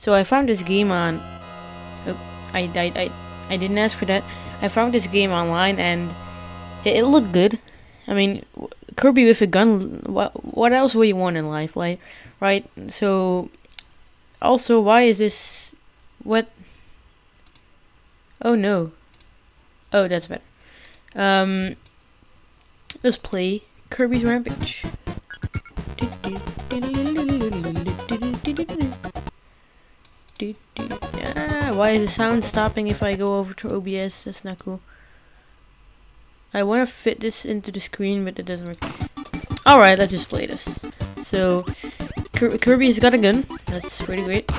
So I found this game on. I, I, I, I didn't ask for that. I found this game online and it, it looked good. I mean, Kirby with a gun. What what else would you want in life, like, right? So, also, why is this? What? Oh no. Oh, that's better. Um, let's play Kirby's Rampage. Ah, why is the sound stopping if I go over to OBS? That's not cool. I want to fit this into the screen, but it doesn't work. Alright, let's just play this. So, Kirby's got a gun. That's pretty great.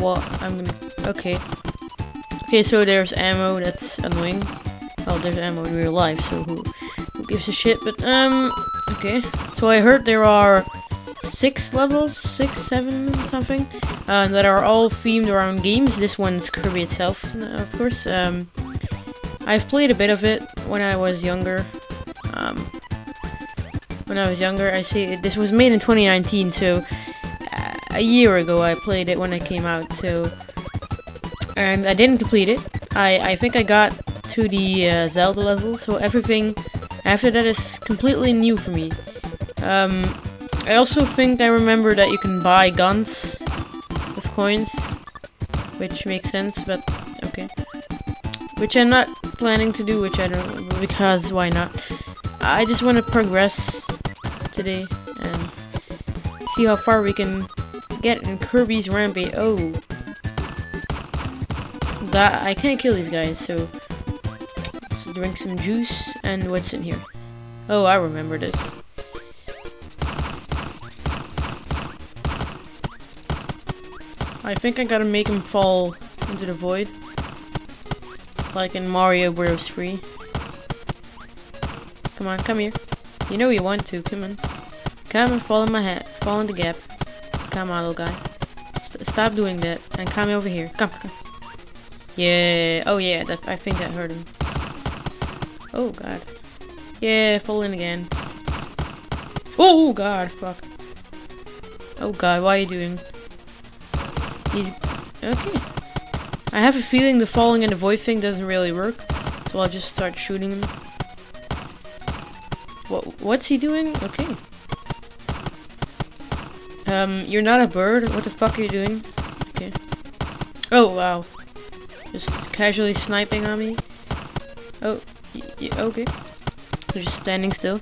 What? I'm gonna... Okay. Okay, so there's ammo. That's annoying. Well, there's ammo in real life, so who, who gives a shit? But, um... Okay. So I heard there are six levels, six, seven, something, uh, that are all themed around games. This one's Kirby itself, of course. Um, I've played a bit of it when I was younger. Um, when I was younger, I see this was made in 2019, so uh, a year ago I played it when it came out. So, and I didn't complete it. I I think I got to the uh, Zelda level, so everything after that is completely new for me. Um, I also think I remember that you can buy guns with coins, which makes sense, but okay. Which I'm not planning to do, which I don't, because why not? I just want to progress today and see how far we can get in Kirby's Rampage. Oh. That, I can't kill these guys, so let's drink some juice, and what's in here? Oh, I remember this. I think I gotta make him fall into the void. Like in Mario Bros. 3. Come on, come here. You know you want to, come on. Come and fall in my hat. Fall in the gap. Come on, little guy. St stop doing that. And come over here. Come, come. Yeah. Oh, yeah. That I think that hurt him. Oh, God. Yeah, fall in again. Oh, God. Fuck. Oh, God. What are you doing? He's... Okay. I have a feeling the falling and the void thing doesn't really work. So I'll just start shooting him. What? What's he doing? Okay. Um, you're not a bird? What the fuck are you doing? Okay. Oh, wow. Just casually sniping on me. Oh, okay. They're just standing still.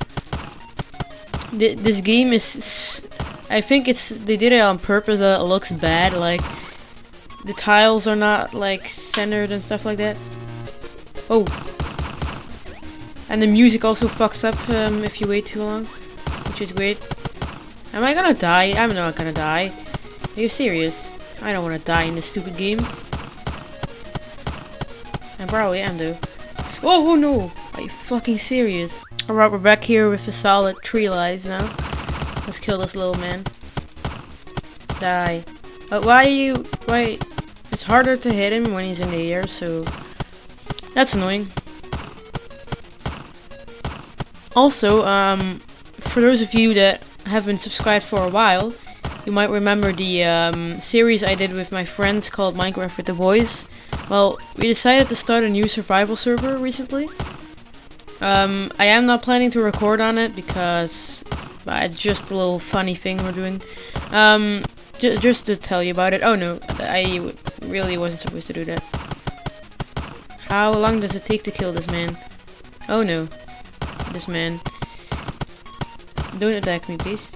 Th this game is... I think it's... They did it on purpose that it looks bad, like... The tiles are not, like, centered and stuff like that. Oh. And the music also fucks up um, if you wait too long, which is weird. Am I gonna die? I'm not gonna die. Are you serious? I don't wanna die in this stupid game. I probably am though. Oh, oh no! Are you fucking serious? Alright, we're back here with a solid three lives now. Let's kill this little man. Die. Uh, why are you... Why... It's harder to hit him when he's in the air, so... That's annoying. Also, um, for those of you that have been subscribed for a while, you might remember the um, series I did with my friends called Minecraft with the Boys. Well, we decided to start a new survival server recently. Um, I am not planning to record on it because uh, it's just a little funny thing we're doing. Um, j just to tell you about it. Oh no, I really wasn't supposed to do that. How long does it take to kill this man? Oh no, this man. Don't attack me, please.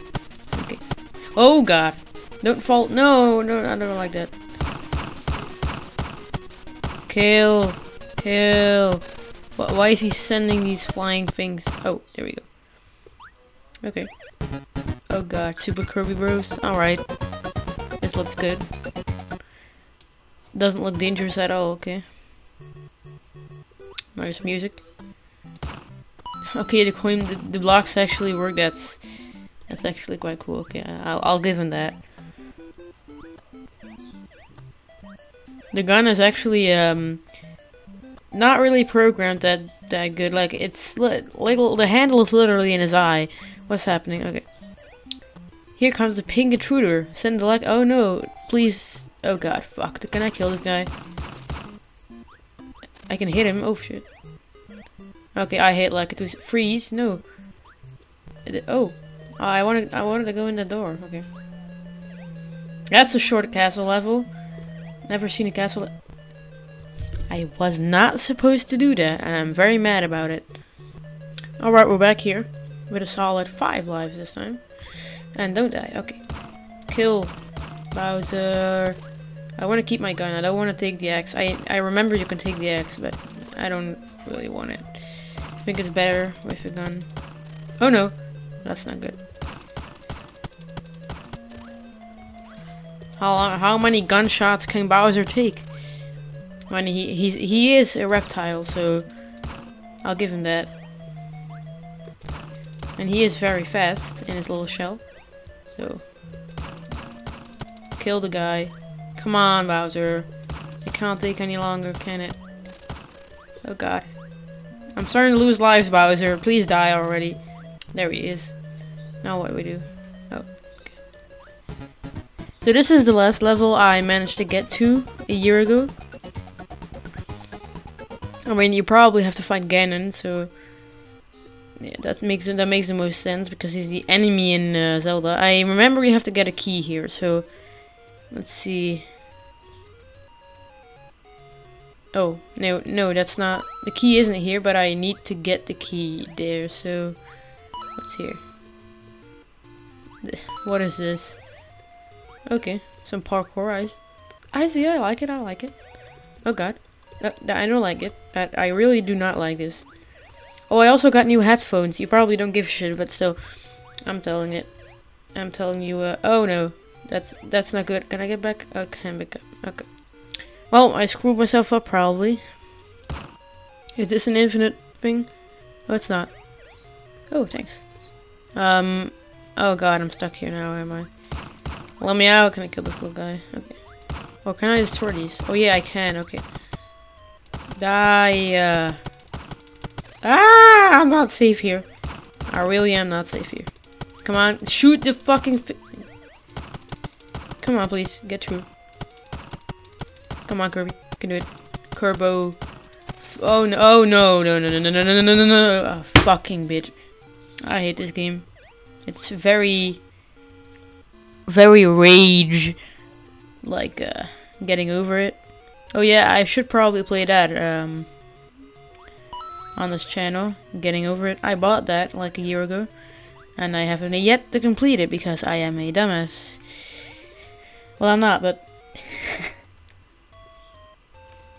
Okay. Oh god. Don't fall. No, no, I don't like that. Kill. Kill. Why is he sending these flying things? Oh, there we go. Okay. Oh god, Super Kirby Bros. Alright. This looks good. Doesn't look dangerous at all, okay. Nice music. Okay, the coin, the, the blocks actually work. That's that's actually quite cool. Okay, I'll, I'll give him that. The gun is actually um not really programmed that that good. Like it's li little. The handle is literally in his eye. What's happening? Okay. Here comes the pink intruder. Send the like. Oh no! Please. Oh god. Fuck. Can I kill this guy? I can hit him. Oh shit. Okay, I hit like to freeze. No. Oh. I wanted. I wanted to go in the door. Okay. That's a short castle level. Never seen a castle. I was not supposed to do that, and I'm very mad about it. Alright, we're back here. With a solid five lives this time. And don't die. Okay. Kill Bowser. I want to keep my gun. I don't want to take the axe. I, I remember you can take the axe, but I don't really want it. I think it's better with a gun. Oh no. That's not good. How how many gunshots can Bowser take? When he he he is a reptile, so I'll give him that. And he is very fast in his little shell. So kill the guy. Come on, Bowser. It can't take any longer, can it? Oh god. I'm starting to lose lives, Bowser. Please die already. There he is. Now what do we do? So this is the last level I managed to get to a year ago. I mean, you probably have to fight Ganon, so yeah, that makes that makes the most sense because he's the enemy in uh, Zelda. I remember you have to get a key here, so let's see. Oh no, no, that's not the key. Isn't here, but I need to get the key there. So what's here? What is this? Okay, some parkour. I, I see. I like it. I like it. Oh god, uh, I don't like it. I, I really do not like this. Oh, I also got new headphones. You probably don't give a shit, but still, I'm telling it. I'm telling you. Uh, oh no, that's that's not good. Can I get back? Okay, I'm back up. Okay. Well, I screwed myself up probably. Is this an infinite thing? Oh, it's not. Oh, thanks. Um. Oh god, I'm stuck here now. Am I? Let me out. Can I kill this little guy? Okay. Oh, can I destroy these? Oh, yeah, I can. Okay. Die. Uh... Ah! I'm not safe here. I really am not safe here. Come on. Shoot the fucking... Come on, please. Get through. Come on, Kirby. You can do it. Kerbo. Oh, no. Oh, no. No, no, no, no, no, no, no, no, no. Oh, fucking bitch. I hate this game. It's very very rage like uh, getting over it. Oh yeah, I should probably play that um, on this channel, getting over it. I bought that like a year ago, and I haven't yet to complete it because I am a dumbass. Well, I'm not, but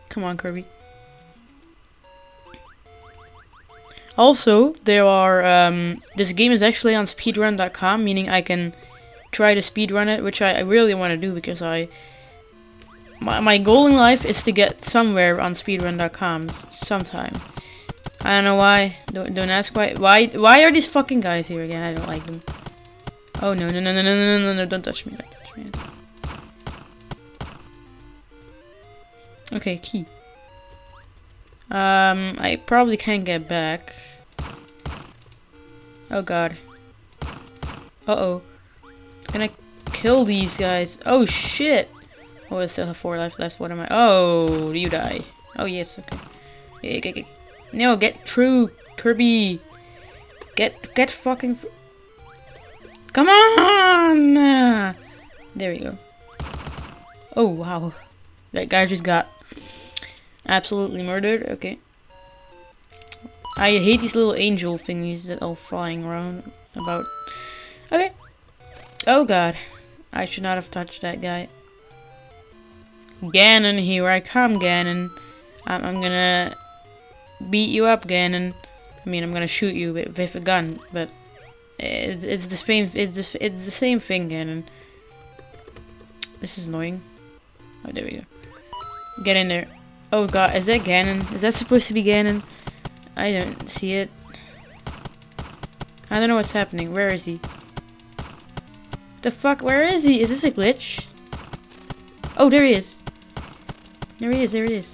come on, Kirby. Also, there are, um, this game is actually on speedrun.com, meaning I can try to speedrun it, which I, really want to do because I my, my goal in life is to get somewhere on speedrun.com sometime. I don't know why. Don't, don't ask why. Why why are these fucking guys here again? I don't like them. Oh no no no no no no no no! Don't touch me! Don't touch me! Okay, key. Um, I probably can't get back. Oh god. Uh oh. Can I kill these guys? Oh shit! Oh, I still have four lives left. What am I? Oh, you die. Oh yes, okay. Yeah, get, get, no, get through, Kirby. Get, get fucking. Come on! There we go. Oh wow, that guy just got absolutely murdered. Okay. I hate these little angel thingies that are flying around about. Okay. Oh god. I should not have touched that guy. Ganon, here I come, Ganon. I'm, I'm gonna beat you up, Ganon. I mean, I'm gonna shoot you with, with a gun, but it's, it's the same. It's the, it's the same thing, Ganon. This is annoying. Oh, there we go. Get in there. Oh god, is that Ganon? Is that supposed to be Ganon? I don't see it. I don't know what's happening. Where is he? The fuck? Where is he? Is this a glitch? Oh, there he is. There he is. There he is.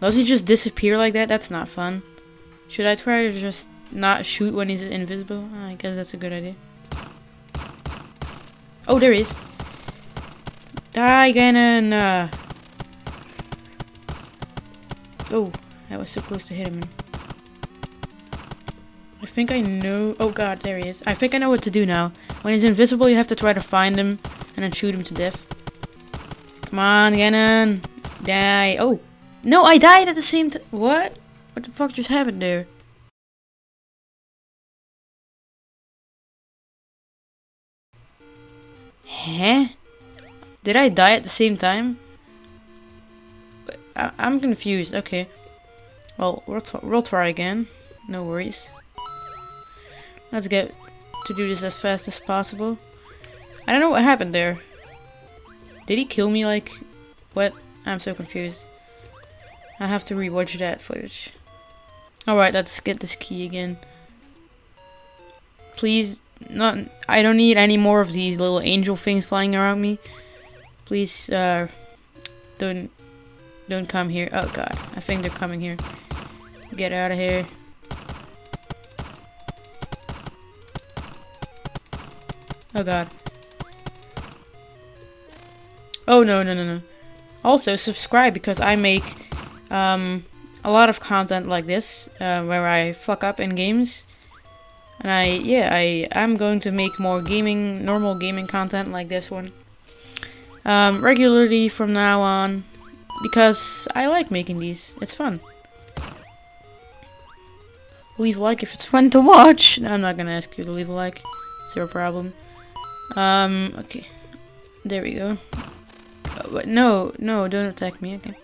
Does he just disappear like that? That's not fun. Should I try to just not shoot when he's invisible? I guess that's a good idea. Oh, there he is. Die, Ganon! Uh. Oh, that was so close to hit him. I think I know. Oh god, there he is. I think I know what to do now. When he's invisible, you have to try to find him and then shoot him to death. Come on, Ganon. Die. Oh. No, I died at the same time. What? What the fuck just happened there? Huh? Did I die at the same time? I am confused. Okay. Well, we'll, we'll try again. No worries. Let's get to do this as fast as possible. I don't know what happened there. Did he kill me like... What? I'm so confused. I have to rewatch that footage. Alright, let's get this key again. Please, not. I don't need any more of these little angel things flying around me. Please, uh, don't, don't come here. Oh god, I think they're coming here. Get out of here. Oh god. Oh no, no, no, no. Also, subscribe because I make um, a lot of content like this uh, where I fuck up in games. And I, yeah, I am going to make more gaming, normal gaming content like this one. Um, regularly from now on because I like making these. It's fun. Leave a like if it's fun to watch. No, I'm not gonna ask you to leave a like. Zero problem. Um, okay. There we go. Oh, but no, no, don't attack me again.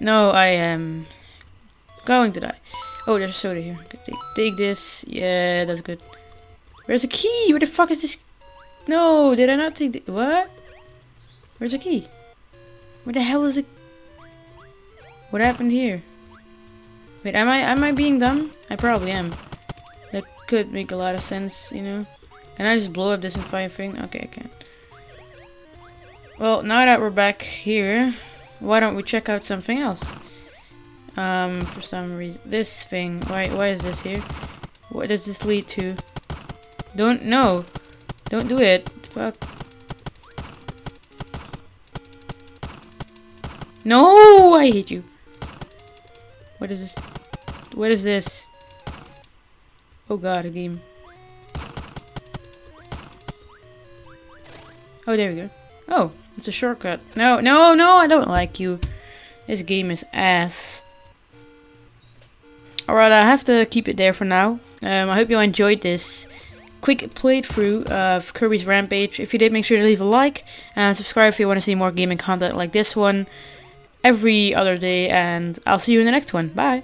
No, I am going to die. Oh, there's soda here. Take, take this. Yeah, that's good. Where's the key? Where the fuck is this? No, did I not take the... What? Where's the key? Where the hell is it? What happened here? Wait, am I am I being dumb? I probably am. That could make a lot of sense, you know. Can I just blow up this entire thing? Okay, I can. Well, now that we're back here, why don't we check out something else? Um, for some reason, this thing. Why? Why is this here? What does this lead to? Don't know. don't do it. Fuck. No, I hate you. What is this? What is this? Oh god, a game. Oh, there we go. Oh, it's a shortcut. No, no, no, I don't like you. This game is ass. Alright, I have to keep it there for now. Um, I hope you enjoyed this quick playthrough of Kirby's Rampage. If you did, make sure to leave a like and subscribe if you want to see more gaming content like this one every other day. And I'll see you in the next one. Bye!